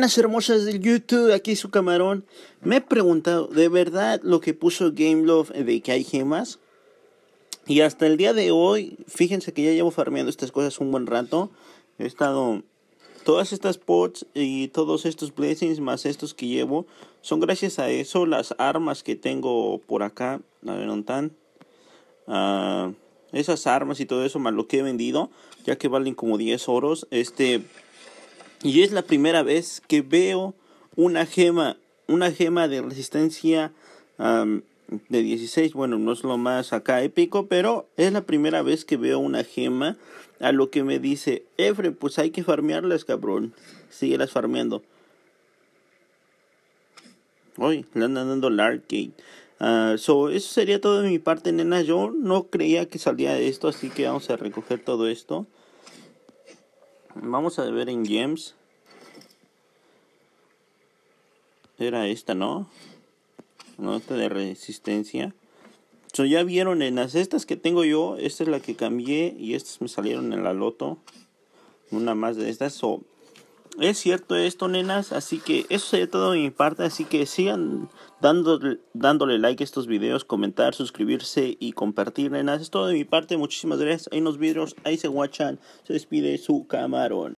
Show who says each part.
Speaker 1: Buenas hermosas del YouTube, aquí su camarón. Me he preguntado, ¿de verdad lo que puso Game Love de que hay gemas? Y hasta el día de hoy, fíjense que ya llevo farmeando estas cosas un buen rato. He estado. Todas estas pots y todos estos blessings, más estos que llevo, son gracias a eso. Las armas que tengo por acá, a ver, ¿dónde están? Ah, esas armas y todo eso, más lo que he vendido, ya que valen como 10 oros. Este y es la primera vez que veo una gema, una gema de resistencia de 16. Bueno, no es lo más acá épico, pero es la primera vez que veo una gema. A lo que me dice, Efre, pues hay que farmearlas, cabrón. Síguelas farmeando. Hoy le andan dando el arcade. Uh, so, eso sería todo de mi parte, nena. Yo no creía que salía esto, así que vamos a recoger todo esto. Vamos a ver en gems. Era esta, ¿no? Nota de resistencia. So, ya vieron en las estas que tengo yo. Esta es la que cambié. Y estas me salieron en la loto. Una más de estas. So, es cierto esto, nenas. Así que eso sería todo de mi parte. Así que sigan dándole, dándole like a estos videos, comentar, suscribirse y compartir, nenas. Es todo de mi parte. Muchísimas gracias. Ahí nos videos, ahí se guachan. Se despide su camarón.